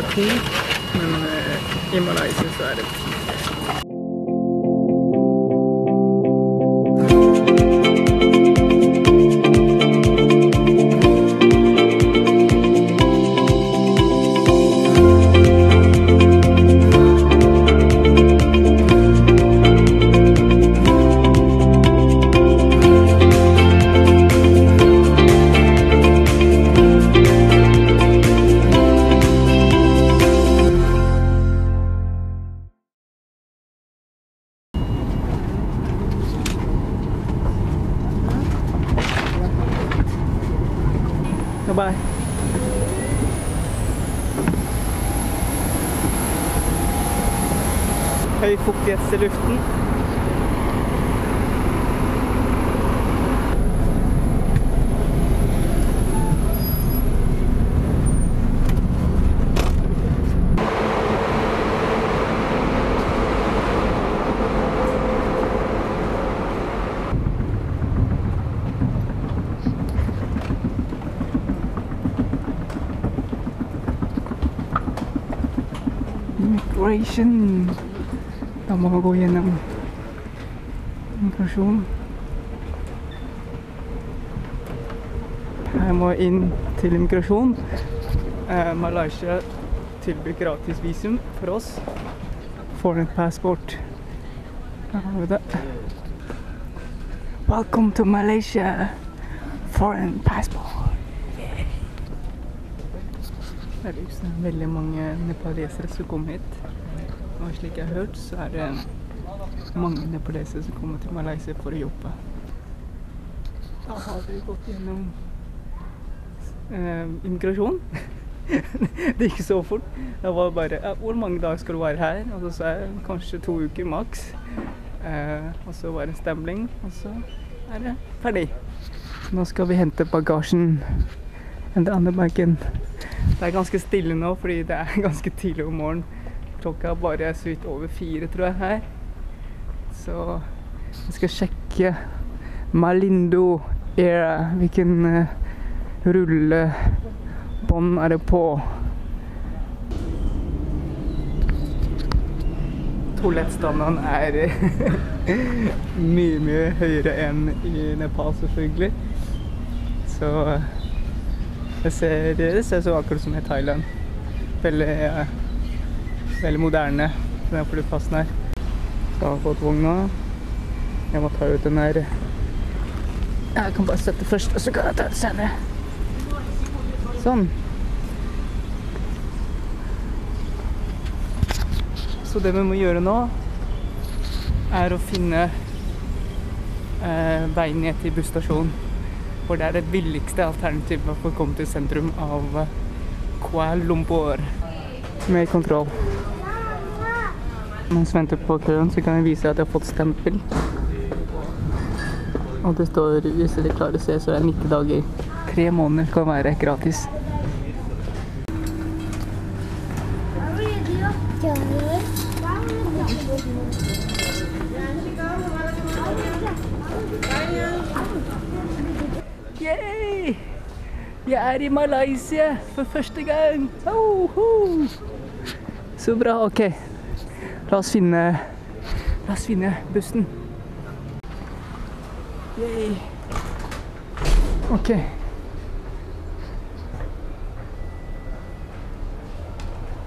egentlig bare to, men eh, i Malaysia så er det ti. I luften. Immigration. Da må vi gå gjennom immigrasjon. Jeg må inn til immigrasjon. Malaysia tilbyr gratis visum for oss. Foreign passport. Der har vi det. Welcome to Malaysia. Foreign passport. Det er liksom veldig mange nepalesere som kommer hit. Og slik jeg har hørt, så er det mange nepalesere som kommer til Malaysia for å jobbe. Da har vi gått gjennom eh, immigrasjon. det gikk så fort. Det var bare ja, 'Hvor mange dager skal du være her?' Og så sa jeg kanskje to uker maks. Eh, og så var det stempling, og så er det ferdig. Nå skal vi hente bagasjen. Den andre. Det er ganske stille nå fordi det er ganske tidlig om morgenen. Klokka bare er så vidt over fire, tror jeg, her. Så jeg skal sjekke Malindo Era. Hvilken uh, rullebånd er det på? Toalettstandarden er mye, mye høyere enn i Nepal, selvfølgelig. Så det ser, det ser så akkurat som i Thailand. Veldig, eh, veldig moderne, den flyplassen her. Så har fått vogna. Jeg må ta ut den her. Jeg kan bare sette først, og så kan jeg ta det senere. Sånn. Så det vi må gjøre nå, er å finne eh, veien ned til busstasjonen. For det er det billigste alternativet for å komme til sentrum av eh, Kuala Lumpur. Mer kontroll. Mens jeg venter på køen, så kan jeg vise at jeg har fått stempel. Og det står, hvis dere klarer å se, så er det 90 dager. Tre måneder kan være gratis. Yay! Jeg er i Malaysia for første gang. Oho! Så bra. OK. La oss finne La oss finne bussen. Yay. OK.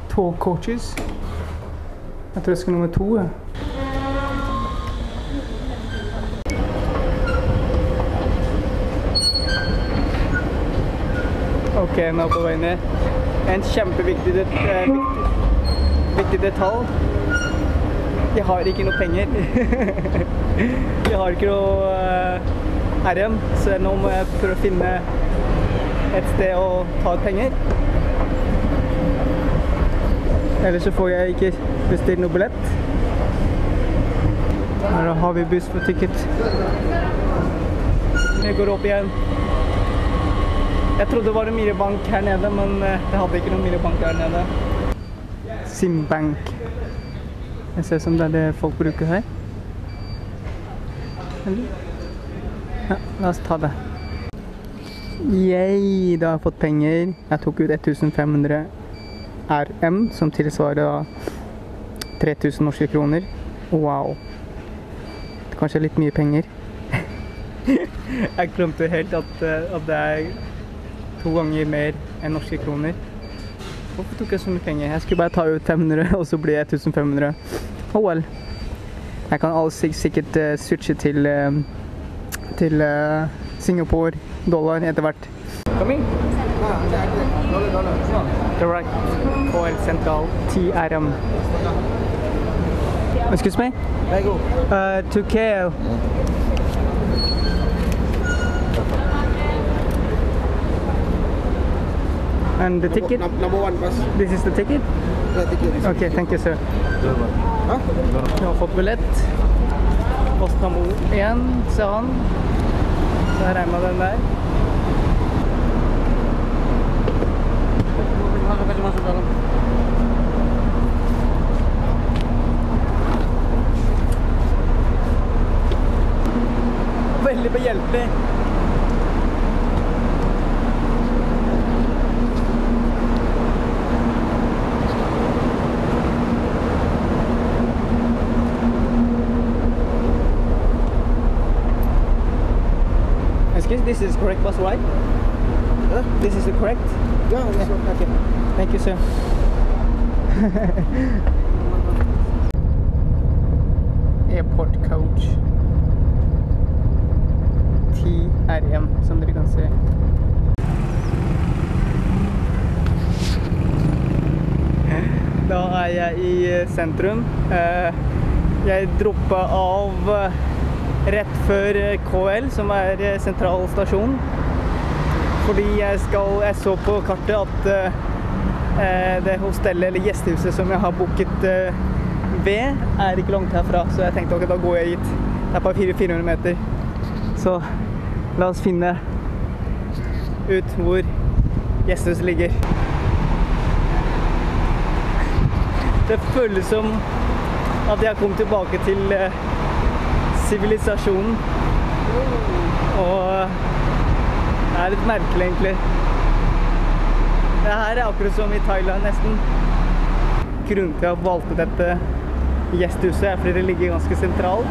Tall coaches. Jeg tror jeg skal nummer to. Ja. Ok, nå på vei ned. En kjempeviktig det, eh, viktig, viktig detalj. Jeg har ikke noe penger. jeg har ikke noe eh, RM, så nå må jeg prøve å finne et sted å ta ut penger. Ellers så får jeg ikke bestilt noe billett. Her har vi buss for ticket. Jeg går opp igjen. Jeg trodde det var en minibank her nede, men eh, det hadde ikke noen minibank her nede. Simbank. Jeg ser som det er det folk bruker her. Ja, la oss ta det. Yay, da har jeg fått penger. Jeg tok ut 1500 RM, som tilsvarer da 3000 norske kroner. Wow. Det er kanskje litt mye penger. jeg glemte helt at, eh, at det er to ganger mer enn norske kroner. Hvorfor tok jeg så mye penger? Jeg skulle bare ta ut 500, og så blir jeg 1500. Oh well. Jeg kan altså sikkert uh, switche til, uh, til uh, Singapore dollar etter hvert. Kom inn. Direct KL Central TRM. Excuse me? Uh, to KL. And the ticket? Num- Number one bus. This is the ticket? The ticket. Okay, thank you, sir. Huh? Jeg har fått billett. Postnummer 1, ser han. Så jeg regner med den der. Veldig behjelpelig. Excuse, this is correct bus right? Huh? This is the correct? Yeah, this So, Okay. Thank you, sir. Airport coach. TRM, som dere kan se. Da er jeg i eh, sentrum. Eh, Jeg droppa av eh, rett før eh, KL, som er eh, sentral stasjon. Fordi jeg, skal, jeg så på kartet at eh, det hostellet eller gjestehuset som jeg har booket eh, ved, er ikke langt herfra. Så jeg tenkte ok, da går jeg hit. Det er bare 400 meter. Så la oss finne ut hvor gjestehuset ligger. Det føles som at jeg kom tilbake til eh, sivilisasjonen. Og det er litt merkelig, egentlig. Det her er akkurat som i Thailand, nesten. Grunnen til at jeg valgte dette gjesthuset, er fordi det ligger ganske sentralt.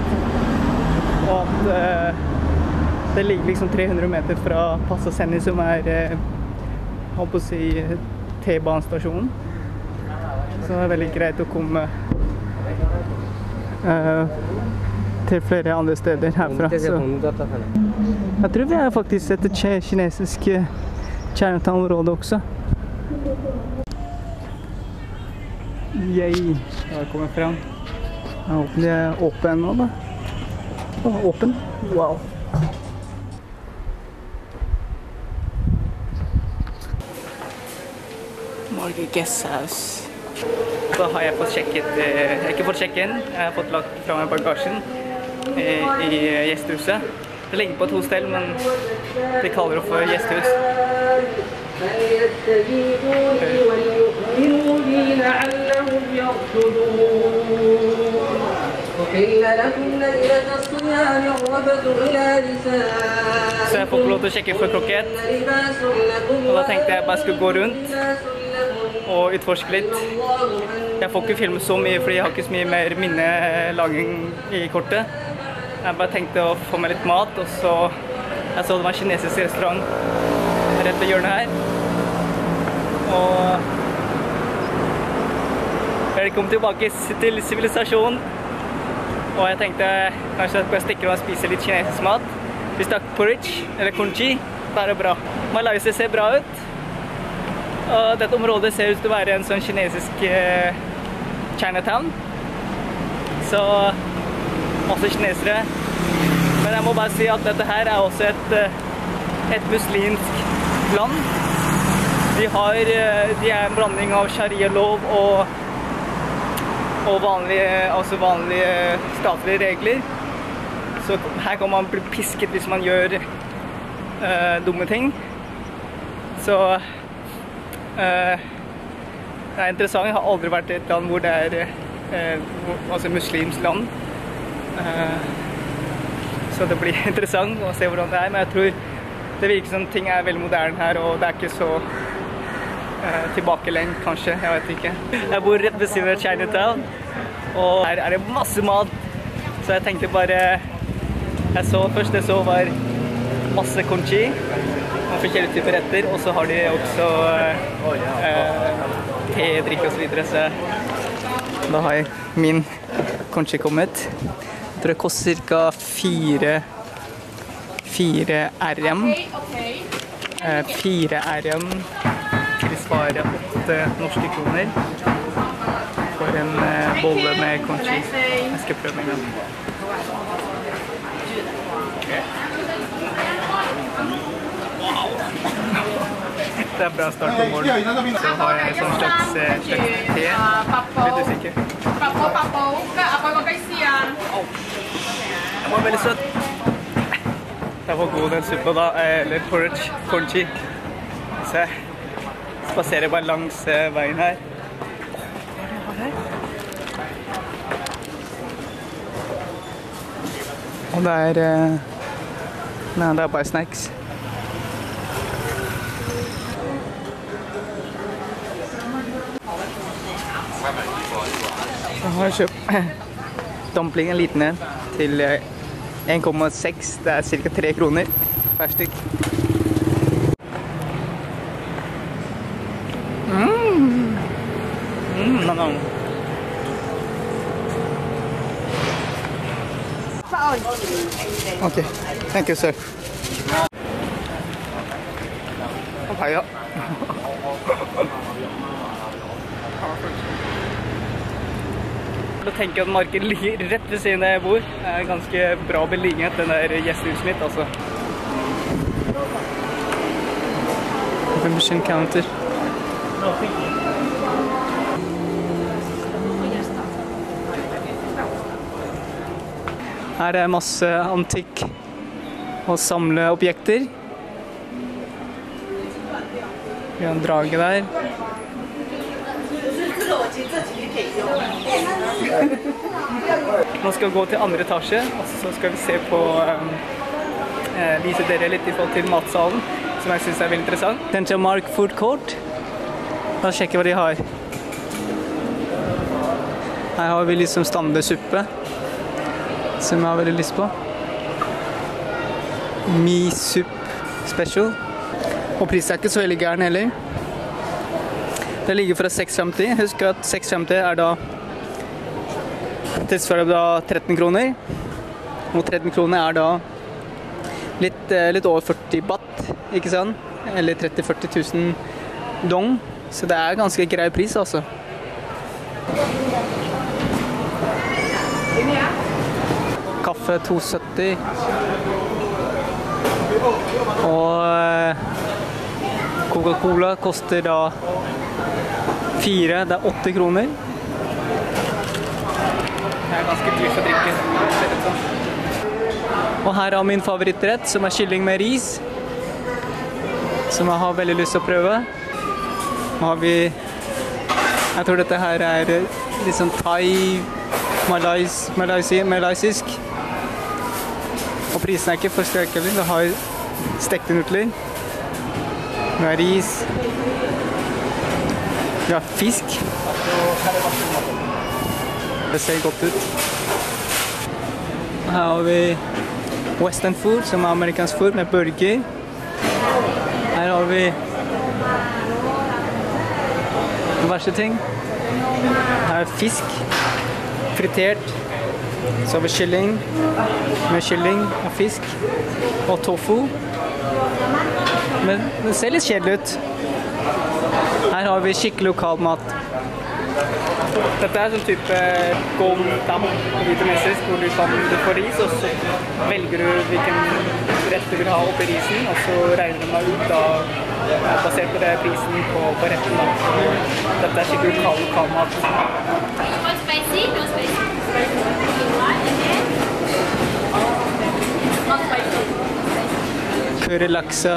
Og at eh, det ligger liksom 300 meter fra Passaseni, som er eh, holdt på å si T-banestasjonen. Så det er veldig greit å komme eh, til flere andre steder herfra. Så. Jeg tror vi er faktisk et ki- kinesisk eh, Chinatown-område også. Yay. Da kommer jeg fram. Jeg håper de er åpne ennå, da. Å, åpen? Wow. Norge Guesthouse. Da har jeg fått sjekket eh, Jeg har ikke fått sjekke inn. Jeg har fått lagt fra meg bagasjen Eh, i, eh, gjestehuset. Det ligner på et hostell, men de kaller det for gjestehus. Så jeg får ikke lov til å sjekke før klokke ett. Og da tenkte jeg bare skulle gå rundt og utforske litt. Jeg får ikke filme så mye fordi jeg har ikke så mye mer minnelaging eh, i kortet. Jeg bare tenkte å få meg litt mat, og så Jeg så det var en kinesisk restaurant rett ved hjørnet her. Og Velkommen tilbake til sivilisasjonen. Og jeg tenkte kanskje jeg skulle stikke og spise litt kinesisk mat. Vi stakk porridge, eller congee. Da er det bra. Malaysia ser bra ut. Og dette området ser ut til å være en sånn kinesisk eh, Chinatown. Så masse kinesere. Men jeg må bare si at dette her er også et, eh, et muslimsk land. De, har, eh, de er en blanding av sharia-lov og, og vanlige, altså vanlige statlige regler. Så her kan man bli pisket hvis man gjør uh, dumme ting. Så uh, det er interessant. Jeg har aldri vært i et land hvor det er uh, altså muslimsk land. Eh, så det blir interessant å se hvordan det er. Men jeg tror det virker som ting er veldig moderne her, og det er ikke så eh, tilbakelengt, kanskje. Jeg vet ikke. Jeg bor rett ved siden av Chinatown, og her er det masse mat. Så jeg tenkte bare Jeg så først jeg så var masse conchi og forskjellige typer retter, og så har de også eh, te, drikke osv. Så, videre, så da har jeg min conchi kommet. Tror det koster ca. fire fire RM. Eh, Fire RM tilsvarer 8 norske kroner for en eh, bolle med conchi. Jeg skal prøve en gang. Det er bra start på morgenen. Så har jeg sånn slags, eh, te. Litt usikker. Den var veldig søt. Den var god den suppa da, eh, eller porridge, conchi. Se. spaserer bare langs eh, veien her. Og det er Nei, det er bare snacks. Jeg har kjøpt dumpling, en liten en, til eh, 1,6. Det er ca. 3 kroner per stykk. Mm. Mm, no, no. Okay, thank you, sir. Papaya. Jeg tenker at markedet ligger rett ved siden av jeg bor. Det er ganske bra beliggenhet, den der gjestehuset mitt, altså. Membership counter. Her er masse antikk og samleobjekter. Vi har en drage der. Nå skal vi gå til andre etasje, og så skal vi se på um, eh, Vise dere litt i forhold til matsalen, som jeg syns er veldig interessant. Central Mark Food Court. La oss sjekke hva de har. Her har vi liksom standesuppe, som jeg har veldig lyst på. Mi sup Special. Og prisen er ikke så veldig gæren heller. Det ligger fra 6,50. Husk at 6,50 er da tilsvarer da 13 kroner. Og 13 kroner er da litt, eh, litt over 40 baht, ikke sant? Eller 30 000-40 000 dong. Så det er ganske grei pris, altså. Kaffe 2,70. Og eh, Coca-Cola koster da fire, det er åtte kroner. Det er ganske dyrt å drikke. Og her har min favorittrett, som er kylling med ris. Som jeg har veldig lyst til å prøve. Nå har vi Jeg tror dette her er litt sånn thai, malais, malaisi, malaysisk. Og prisen er ikke for skrekkelig. Det har stekte nudler. Er ris. Vi har fisk. Det ser godt ut. Her har vi western food, som er amerikansk food, med burger. Her har vi diverse ting. Her er fisk. Fritert. Så har vi kylling med kylling og fisk. Og tofu. Men det ser litt kjedelig ut. Her har vi skikkelig lokal mat. Dette er sånn type gold dam vietnamesisk, hvor du, kan, du får ris, og så velger du hvilken rett du vil ha oppi risen, og så regner du deg ut da, basert på det prisen på, på retten. Da. Dette er skikkelig lokal, lokal mat. Want spicy? No spicy. Curry laksa.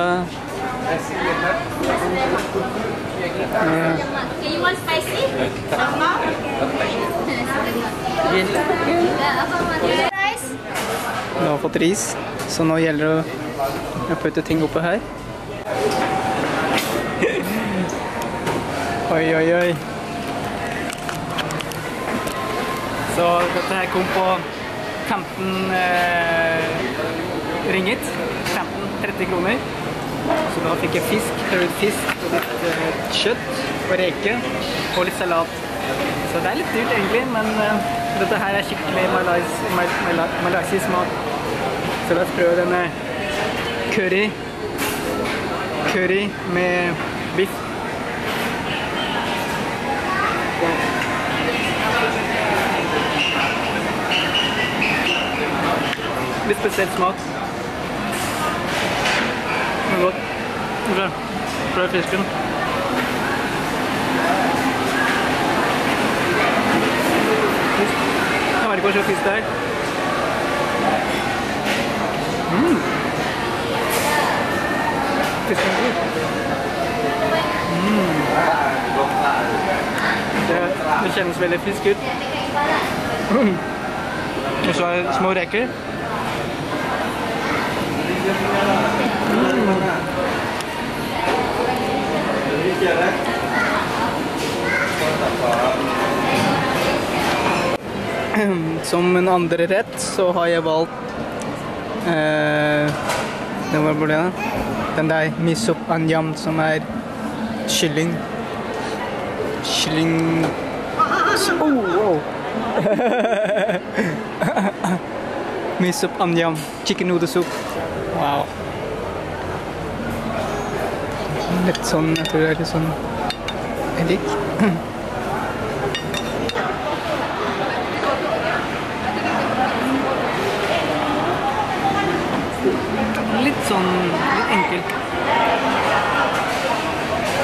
Okay, you want spicy? Sama? Rice? Nå har har fått ris, så nå gjelder det å putte ting oppe her. Oi, oi, oi. Så dette her kom på 15 eh, ringet. 15-30 kroner. Så da fikk jeg fisk, tørret fisk litt kjøtt og reke og litt salat. Så det er litt dyrt egentlig, men eh, dette her er skikkelig malaysisk mat. Så la oss prøve denne curry. Curry med biff. Litt spesiell smak. Men godt. Ok, prøv fisken. Fisk. Jeg vet ikke hva slags fisk det er. Mm. Fisken er god. Mm. Det, kjennes veldig fisk ut. Mm. Og så er det små reker. Som en andre rett så har jeg valgt eh, Den var det? Den der misop anjam som er kylling. Kylling oh, wow. Misop anjam Chicken noodle soup. Wow. Litt sånn, jeg tror det er litt sånn Jeg lik. Litt sånn litt enkelt.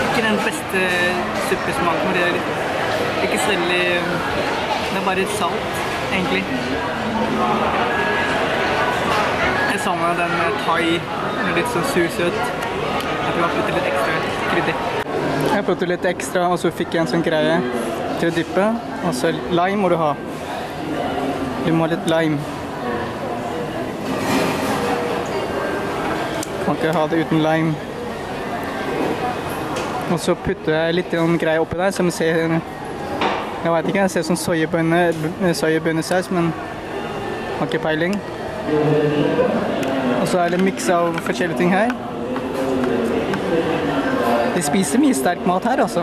Ikke den beste suppesmaken. men Det er litt, ikke så veldig Det er bare salt, egentlig. Jeg savner den med thai. Litt sånn sur-søt. At du har puttet litt ekstra krydder. Jeg puttet litt ekstra, og så fikk jeg en sånn greie til å dyppe. Og så lime må du ha. Du må ha litt lime. Kan ikke ha det uten lime. Og så putter jeg litt greie oppi der, som ser Jeg vet ikke, jeg ser sånn soyabønnesaus, men har ikke peiling. Og så er det miks av forskjellige ting her. De spiser mye sterk mat her, altså.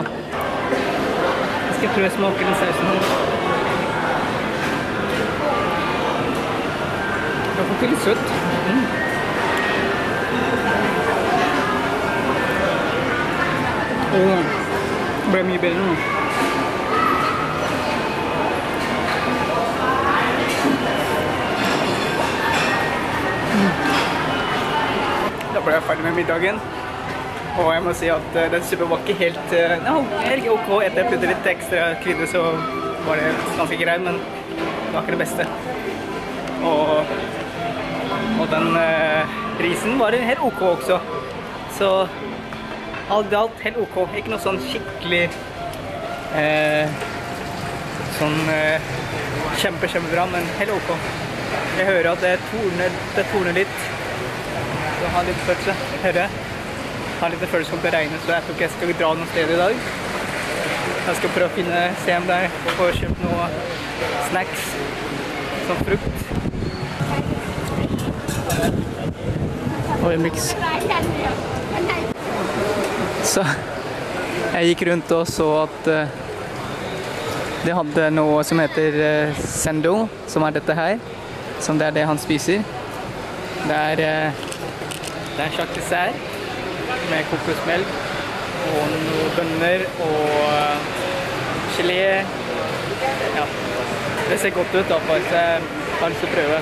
Jeg skal prøve å smake den sausen her. Det er faktisk litt søtt. Mm. Det ble mye bedre nå. Da ble jeg ferdig med middagen. Og jeg må si at eh, den suppen var ikke helt eh, helt OK. Etter jeg puttet litt ekstra krydder, så var det ganske grei, men det var ikke det beste. Og, den eh, risen var helt OK også. Så alt i alt helt OK. Ikke noe sånn skikkelig Sånn kjempe, kjempebra, men helt OK. Jeg hører at det torner, det torner litt. Jeg har litt følelse. Hører jeg? Har litt følelse om det regner, så jeg tror ikke jeg skal dra noe sted i dag. Jeg skal prøve å finne, se om det er få kjøpt noe snacks, som frukt. Og en miks. Så jeg gikk rundt og så at det de hadde noe som heter uh, sendo, som er dette her. Som det er det han spiser. Det er, eh, det er en slags dessert med kokosmelk og noen bønner og eh, gelé. Ja. Det ser godt ut, da, for jeg har lyst til å prøve.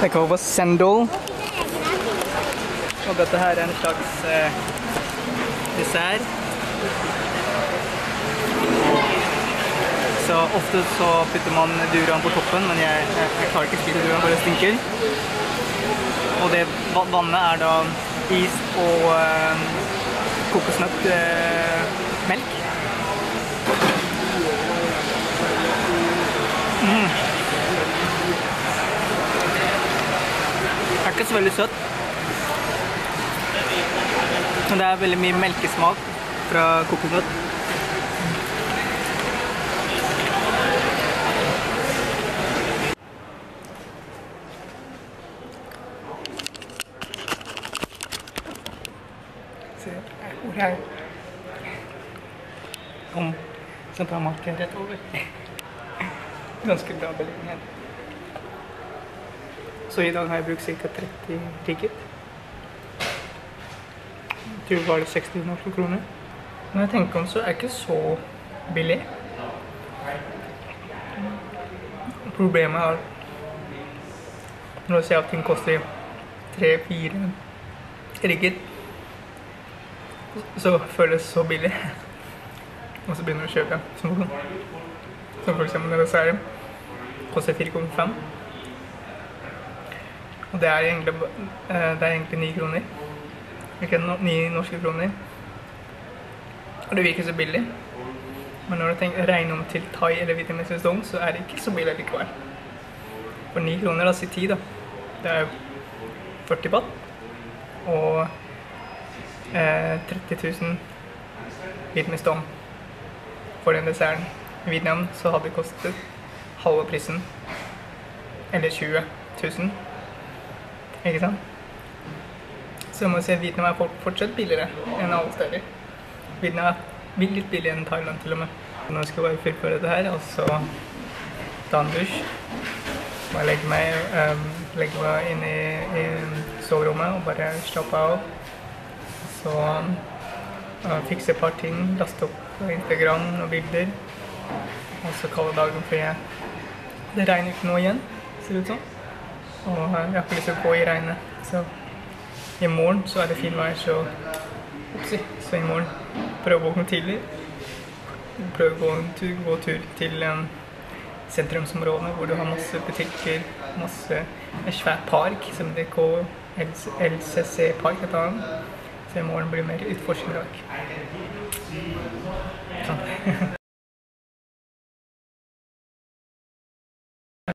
Det kommer sendol. Og dette her er en slags eh, dessert. Så ofte så putter man duraen på toppen, men jeg, jeg, jeg klarer ikke å spise duraen, bare stinker. Og det vannet er da is og eh, kokosnøtt Mm. Det er ikke så veldig søtt. Men det er veldig mye melkesmak fra kokosnøtt. Om Sentralmarkedet rett over. Ganske bra beliggenhet. Så i dag har jeg brukt ca. 30 ticket. Jeg tror var det 60 norske kroner. Når jeg tenker om, så er det ikke så billig. Problemet er når du ser at ting koster 3-4 rigger, så føles det så billig. Og så begynner du å kjøpe snoren. Som eksempel denne serien. Koster 4,5. Og det er egentlig, eh, det er egentlig 9 kroner. Ikke no- 9 norske kroner. Og det virker så billig. Men når du tenker, regner om til thai eller vietnamesisk dong, så er det ikke så billig likevel. For 9 kroner, da si 10 da. Det er 40 baht. Og eh, 30 000 vietnamesisk dong for den desserten. I Vietnam så hadde det kostet halve prisen. Eller 20 000. Ikke sant? Så må må si at Vietnam er fortsatt billigere enn alle steder. Vietnam er litt billigere enn Thailand til og med. Nå skal jeg bare fullføre dette her, og så ta en dusj. Bare legge meg, um, legge meg inn i, i soverommet og bare slappe av. Så uh, fikse et par ting, laste opp på Instagram og bilder. Og så kalle dagen jeg Det regner ikke nå igjen, ser det ut som. Og jeg har ikke lyst til å gå i regnet. Så i morgen så er det fin vær, så Opsi. Så i morgen prøve å våkne tidlig. Prøve å gå en tur, gå tur til en sentrumsområdene hvor du har masse butikker, masse en svær park som DK LCC Park heter den. Så i morgen blir det mer utforskningsdag. Sånn.